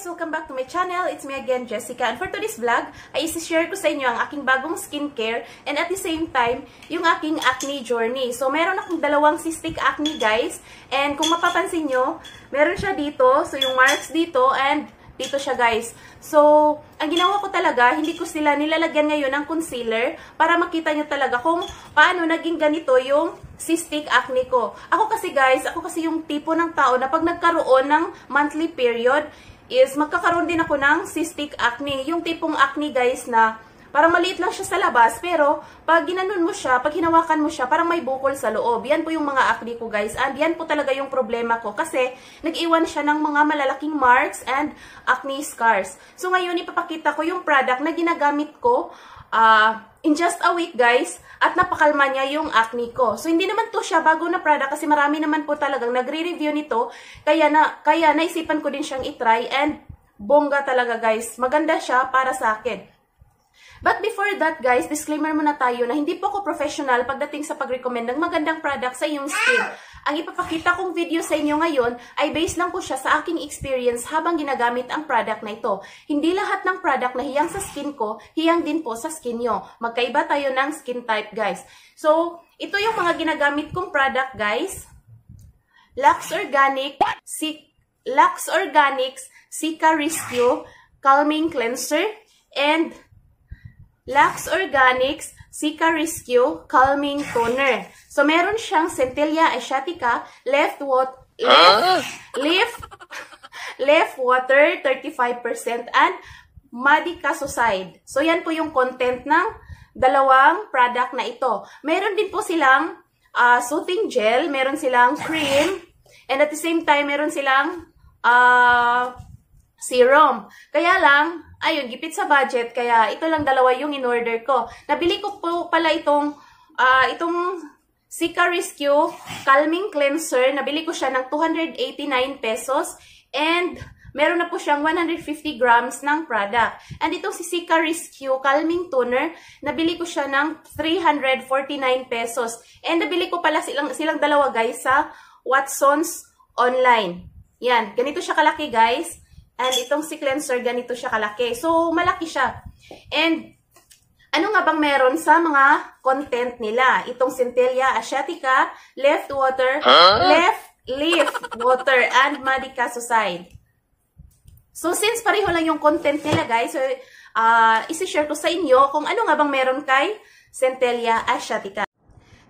guys! Welcome back to my channel. It's me again, Jessica. And for today's vlog, ay isi-share ko sa inyo ang aking bagong skincare and at the same time, yung aking acne journey. So, meron akong dalawang cystic acne, guys. And kung mapapansin nyo, meron siya dito. So, yung marks dito and dito siya, guys. So, ang ginawa ko talaga, hindi ko sila nilalagyan ngayon ng concealer para makita nyo talaga kung paano naging ganito yung cystic acne ko. Ako kasi, guys, ako kasi yung tipo ng tao na pag nagkaroon ng monthly period, is magkakaroon din ako ng cystic acne. Yung tipong acne, guys, na Parang maliit lang siya sa labas, pero pag ginanon mo siya, pag hinawakan mo siya, parang may bukol sa loob. Yan po yung mga acne ko, guys. And yan po talaga yung problema ko kasi nag-iwan siya ng mga malalaking marks and acne scars. So ngayon, ipapakita ko yung product na ginagamit ko uh, in just a week, guys. At napakalma niya yung acne ko. So hindi naman to siya bago na product kasi marami naman po talagang nagre-review nito. Kaya, na, kaya naisipan ko din siyang itry and bongga talaga, guys. Maganda siya para sa akin. But before that guys, disclaimer muna tayo na hindi po ako professional pagdating sa pag-recommend ng magandang product sa iyong skin. Ang ipapakita kong video sa inyo ngayon ay based lang po siya sa aking experience habang ginagamit ang product na ito. Hindi lahat ng product na hiyang sa skin ko, hiyang din po sa skin nyo. Magkaiba tayo ng skin type guys. So, ito yung mga ginagamit kong product guys. Lux Organic, si Lux Organics, Sika Rescue, Calming Cleanser, and Lux Organics Sika Rescue Calming Toner. So, meron siyang Centella asiatica, left, wat left, leaf, left water 35% and Madicasoside. So, yan po yung content ng dalawang product na ito. Meron din po silang uh, soothing gel, meron silang cream, and at the same time, meron silang uh, serum. Kaya lang, ayun, gipit sa budget, kaya ito lang dalawa yung in-order ko. Nabili ko po pala itong, uh, itong Sika Rescue Calming Cleanser. Nabili ko siya ng 289 pesos. And, meron na po siyang 150 grams ng product. And itong si Sika Rescue Calming Toner, nabili ko siya ng 349 pesos. And nabili ko pala silang, silang dalawa guys sa Watson's online. Yan, ganito siya kalaki guys. And itong si cleanser, ganito siya kalaki. So, malaki siya. And, ano nga bang meron sa mga content nila? Itong Centella asiatica, left water, huh? left leaf water, and Madicasoside. So, since pareho lang yung content nila, guys, so, uh, isi-share ko sa inyo kung ano nga bang meron kay Centella asiatica.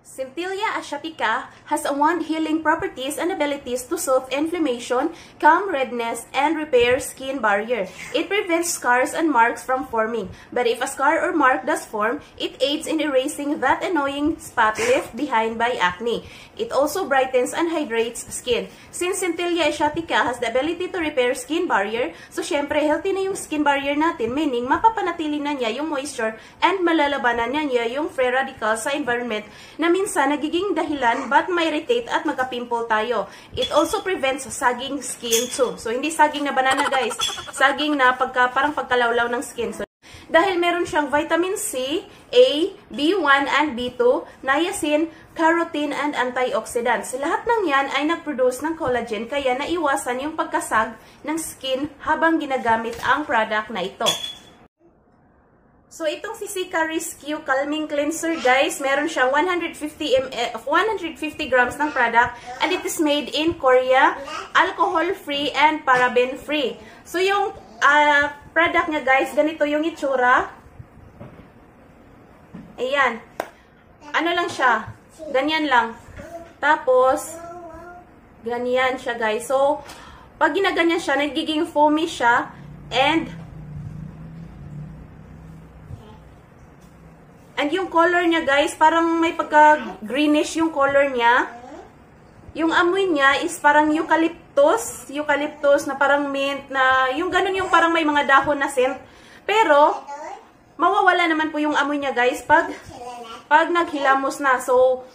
Centella asiatica has a wand healing properties and abilities to soothe inflammation, calm redness, and repair skin barrier. It prevents scars and marks from forming. But if a scar or mark does form, it aids in erasing that annoying spot left behind by acne. It also brightens and hydrates skin. Since Centella asiatica has the ability to repair skin barrier, so syempre healthy na yung skin barrier natin, meaning mapapanatili na niya yung moisture and malalabanan niya yung free radicals sa environment na minsan nagiging dahilan ba't ma-irritate at magka-pimple tayo. It also prevents sagging skin too. So, hindi sagging na banana guys. Sagging na pagka, parang pagkalawlaw ng skin. So, dahil meron siyang vitamin C, A, B1 and B2, niacin, carotene, and antioxidants. Lahat ng yan ay nag-produce ng collagen kaya naiwasan yung pagkasag ng skin habang ginagamit ang product na ito. So, itong si Sika Rescue Calming Cleanser, guys, meron siyang 150 ml, 150 grams ng product and it is made in Korea, alcohol-free and paraben-free. So, yung uh, product niya, guys, ganito yung itsura. Ayan. Ano lang siya? Ganyan lang. Tapos, ganyan siya, guys. So, pag ginaganyan siya, nagiging foamy siya and And yung color niya, guys, parang may pagka-greenish yung color niya. Yung amoy niya is parang eucalyptus. Eucalyptus na parang mint na, yung ganun yung parang may mga dahon na scent. Pero, mawawala naman po yung amoy niya, guys, pag, pag naghilamos na. So,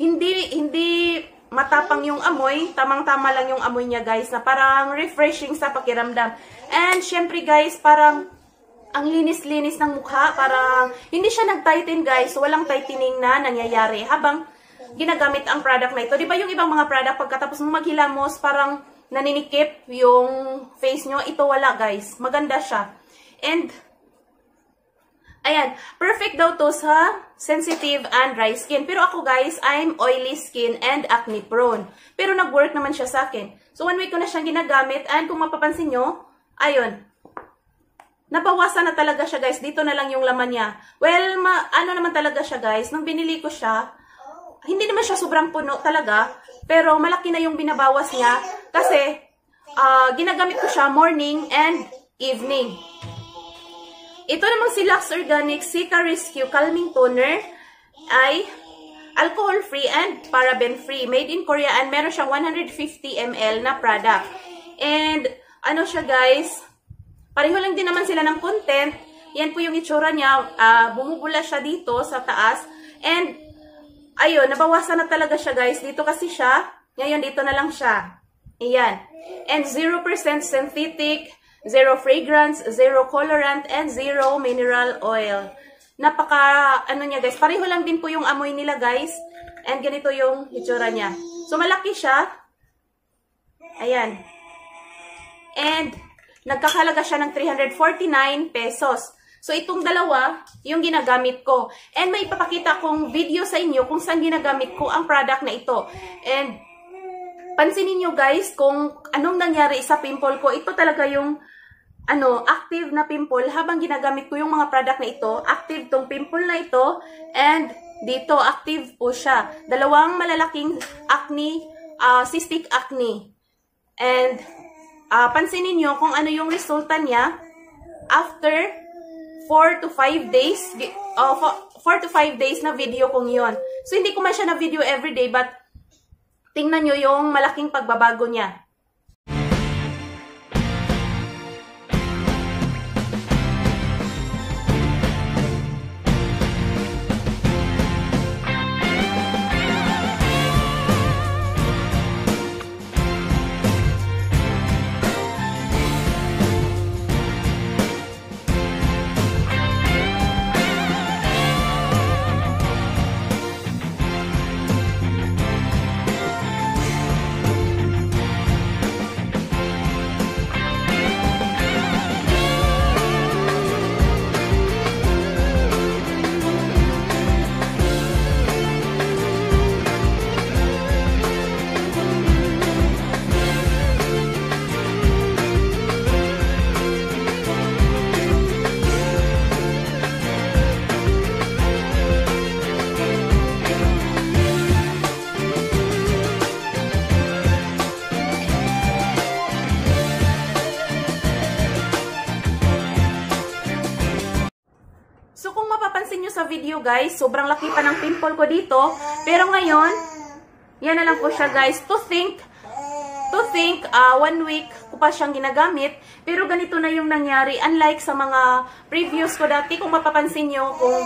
hindi, hindi matapang yung amoy. Tamang-tama lang yung amoy niya, guys, na parang refreshing sa pakiramdam. And, syempre, guys, parang ang linis-linis ng mukha. Parang, hindi siya nag-tighten guys. Walang tightening na nangyayari habang ginagamit ang product na ito. Di ba yung ibang mga product, pagkatapos mo maghilamos, parang naninikip yung face nyo. Ito wala guys. Maganda siya. And, ayan, perfect daw to sa sensitive and dry skin. Pero ako guys, I'm oily skin and acne prone. Pero nag-work naman siya sa akin. So, one week ko na siyang ginagamit. And kung mapapansin nyo, ayun, nabawasan na talaga siya guys. Dito na lang yung laman niya. Well, ma ano naman talaga siya guys. Nung binili ko siya, hindi naman siya sobrang puno talaga. Pero malaki na yung binabawas niya. Kasi, uh, ginagamit ko siya morning and evening. Ito naman si Lux Organic Sika Rescue Calming Toner ay alcohol-free and paraben-free. Made in Korea and meron siyang 150 ml na product. And ano siya guys, Pareho lang din naman sila ng content. Yan po yung itsura niya. Uh, bumubula siya dito sa taas. And, ayun, nabawasan na talaga siya guys. Dito kasi siya. Ngayon, dito na lang siya. Ayan. And 0% synthetic, 0 fragrance, 0 colorant, and 0 mineral oil. Napaka, ano niya guys, pareho lang din po yung amoy nila guys. And ganito yung itsura niya. So, malaki siya. Ayan. And, nagkakalaga siya ng 349 pesos. So, itong dalawa, yung ginagamit ko. And may ipapakita kong video sa inyo kung saan ginagamit ko ang product na ito. And, pansinin nyo guys kung anong nangyari sa pimple ko. Ito talaga yung ano, active na pimple habang ginagamit ko yung mga product na ito. Active tong pimple na ito. And, dito, active po siya. Dalawang malalaking acne, uh, cystic acne. And, uh, pansinin nyo kung ano yung resulta niya after 4 to 5 days, uh, 4 to 5 days na video kong yon. So, hindi ko man siya na video everyday, but tingnan nyo yung malaking pagbabago niya. Video guys. Sobrang laki pa ng pimple ko dito. Pero ngayon, yan na lang po siya guys. To think, to think, uh, one week ko pa siyang ginagamit. Pero ganito na yung nangyari. Unlike sa mga previous ko dati, kung mapapansin nyo, kung,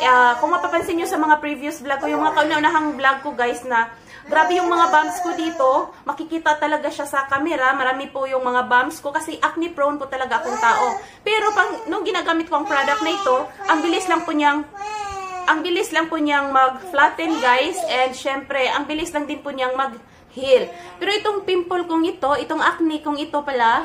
uh, kung mapapansin nyo sa mga previous vlog ko, yung mga kaunahang vlog ko guys na Grabe yung mga bumps ko dito. Makikita talaga siya sa camera. Marami po yung mga bumps ko kasi acne prone po talaga akong tao. Pero pang, nung ginagamit ko ang product na ito, ang bilis lang po niyang ang bilis lang po niyang mag-flatten guys and syempre ang bilis lang din po niyang mag-heal. Pero itong pimple kong ito, itong acne kong ito pala,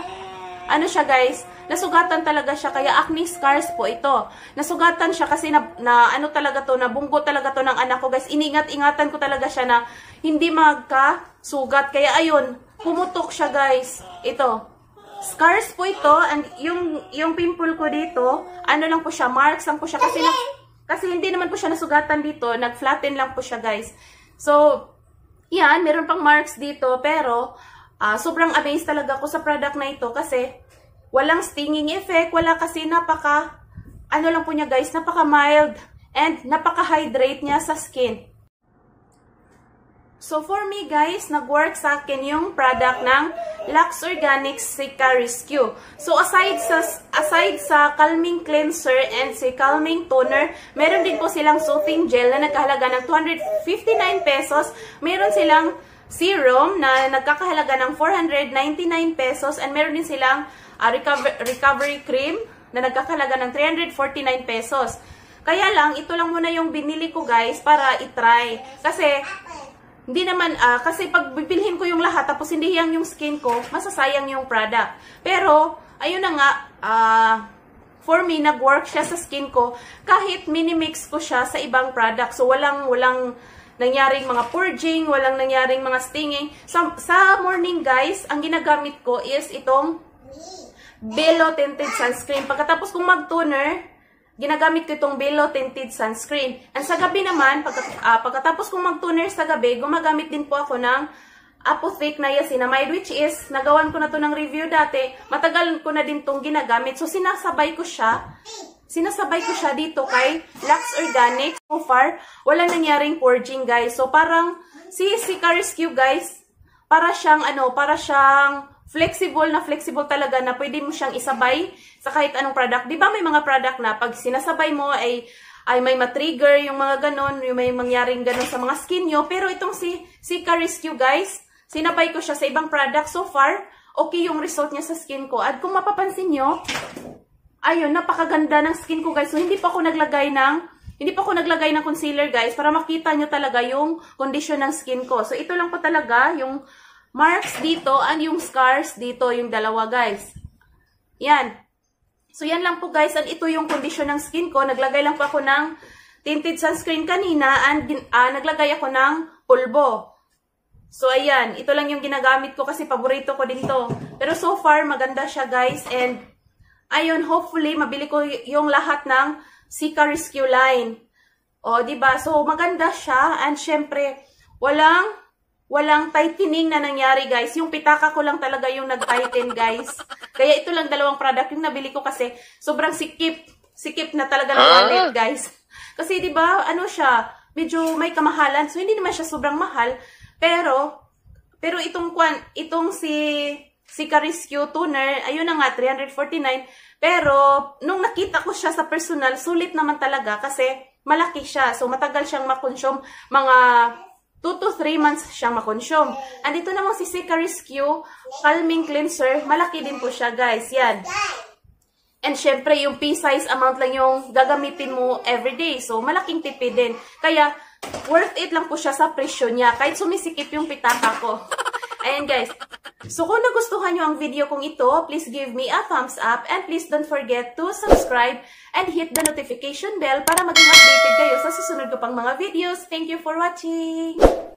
ano siya guys, nasugatan talaga siya kaya acne scars po ito. Nasugatan siya kasi na, na ano talaga to, nabunggo talaga to ng anak ko guys. Iningat-ingatan ko talaga siya na hindi magka-sugat. Kaya ayun, pumutok siya guys. Ito. Scars po ito and yung yung pimple ko dito, ano lang po siya, marks lang po siya kasi na, kasi hindi naman po siya nasugatan dito. Nag-flatten lang po siya, guys. So, yan, meron pang marks dito. Pero, uh, sobrang amazed talaga ako sa product na ito kasi walang stinging effect. Wala kasi napaka, ano lang po niya, guys, napaka mild and napaka-hydrate niya sa skin. So, for me guys, nag-work sa akin yung product ng Lux Organics Sika Rescue. So, aside sa, aside sa calming cleanser and si calming toner, meron din po silang soothing gel na nagkahalaga ng 259 pesos. Meron silang serum na nagkakahalaga ng 499 pesos and meron din silang uh, recover, recovery cream na nagkakahalaga ng 349 pesos. Kaya lang, ito lang muna yung binili ko guys para itry. Kasi hindi naman, ah, kasi pag bibilhin ko yung lahat, tapos hindi yung skin ko, masasayang yung product. Pero, ayun na nga, ah, for me, nag-work siya sa skin ko, kahit minimix ko siya sa ibang product. So, walang, walang nangyaring mga purging, walang nangyaring mga stinging. So, sa morning, guys, ang ginagamit ko is itong Belo Tinted Sunscreen. Pagkatapos kong mag-toner, ginagamit ko itong Belo Tinted Sunscreen. And sa gabi naman, uh, pagkatapos kong mag-toner sa gabi, gumagamit din po ako ng Apothic Niacinamide, which is, nagawan ko na to ng review dati. Matagal ko na din tong ginagamit. So, sinasabay ko siya. Sinasabay ko siya dito kay Lux Organic. So far, wala nangyaring purging, guys. So, parang, si Sika Rescue, guys, para siyang, ano, para siyang flexible na flexible talaga na pwede mo siyang isabay sa kahit anong product. Di ba may mga product na pag sinasabay mo ay ay may matrigger yung mga ganon, yung may mangyaring ganon sa mga skin nyo. Pero itong si Sika Rescue guys, sinabay ko siya sa ibang product. So far, okay yung result niya sa skin ko. At kung mapapansin nyo, ayun, napakaganda ng skin ko guys. So hindi pa ako naglagay ng hindi pa ako naglagay ng concealer guys para makita nyo talaga yung condition ng skin ko. So ito lang po talaga yung marks dito and yung scars dito, yung dalawa guys. Yan. So yan lang po guys, and ito yung condition ng skin ko. Naglagay lang po ako ng tinted sunscreen kanina and uh, naglagay ako ng pulbo. So ayan, ito lang yung ginagamit ko kasi paborito ko din to. Pero so far, maganda siya guys. And ayun, hopefully, mabili ko yung lahat ng Sika Rescue line. O, ba diba? So maganda siya. And syempre, walang Walang tightening na nangyari, guys. Yung pitaka ko lang talaga yung nag-tighten, guys. Kaya ito lang dalawang product yung nabili ko kasi sobrang sikip. Sikip na talaga ng wallet, guys. Kasi, di ba, ano siya, medyo may kamahalan. So, hindi naman siya sobrang mahal. Pero, pero itong, kwan, itong si, si Cariscu Tuner, ayun na nga, 349. Pero, nung nakita ko siya sa personal, sulit naman talaga kasi malaki siya. So, matagal siyang makonsume. Mga 2 to 3 months siyang makonsume. And ito namang si Sika Rescue Calming Cleanser, malaki din po siya guys. Yan. And syempre, yung pea-size amount lang yung gagamitin mo everyday. So, malaking tipid din. Kaya, worth it lang po siya sa presyo niya. Kahit sumisikip yung pitaka ko. Ayan guys. So kung nagustuhan nyo ang video kong ito, please give me a thumbs up and please don't forget to subscribe and hit the notification bell para maging updated kayo sa susunod ko pang mga videos. Thank you for watching!